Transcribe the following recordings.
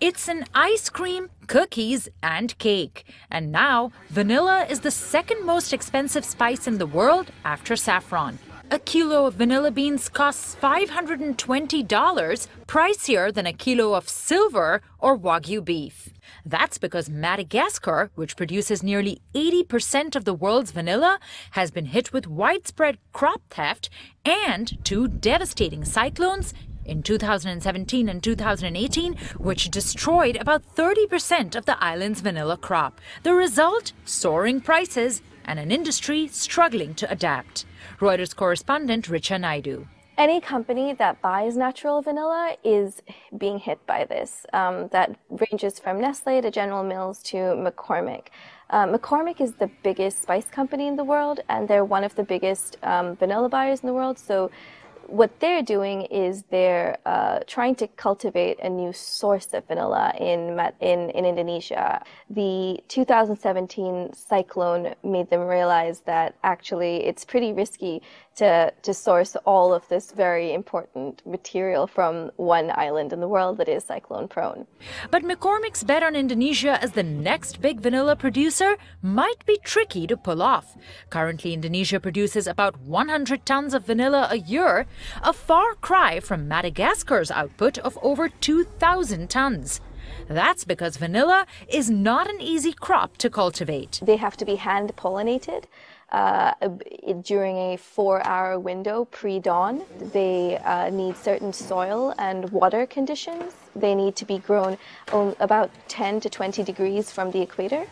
It's an ice cream, cookies, and cake. And now, vanilla is the second most expensive spice in the world after saffron. A kilo of vanilla beans costs $520, pricier than a kilo of silver or Wagyu beef. That's because Madagascar, which produces nearly 80% of the world's vanilla, has been hit with widespread crop theft and two devastating cyclones in 2017 and 2018, which destroyed about 30% of the island's vanilla crop. The result? Soaring prices and an industry struggling to adapt. Reuters correspondent Richa Naidu. Any company that buys natural vanilla is being hit by this. Um, that ranges from Nestle to General Mills to McCormick. Uh, McCormick is the biggest spice company in the world, and they're one of the biggest um, vanilla buyers in the world. So what they're doing is they're uh, trying to cultivate a new source of vanilla in, in, in Indonesia. The 2017 cyclone made them realize that actually it's pretty risky to, to source all of this very important material from one island in the world that is cyclone prone. But McCormick's bet on Indonesia as the next big vanilla producer might be tricky to pull off. Currently, Indonesia produces about 100 tons of vanilla a year, a far cry from Madagascar's output of over 2,000 tons. That's because vanilla is not an easy crop to cultivate. They have to be hand pollinated uh, during a four hour window pre dawn. They uh, need certain soil and water conditions. They need to be grown about 10 to 20 degrees from the equator.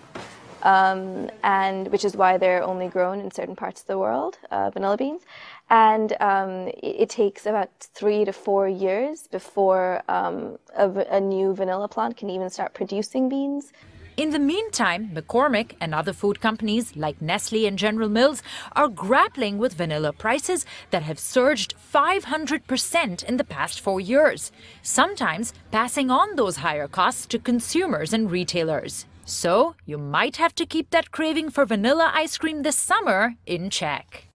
Um, and which is why they're only grown in certain parts of the world, uh, vanilla beans. And um, it, it, takes about three to four years before um, a, a new vanilla plant can even start producing beans. In the meantime, McCormick and other food companies like Nestle and General Mills are grappling with vanilla prices that have surged 500% in the past four years, sometimes passing on those higher costs to consumers and retailers. So, you might have to keep that craving for vanilla ice cream this summer in check.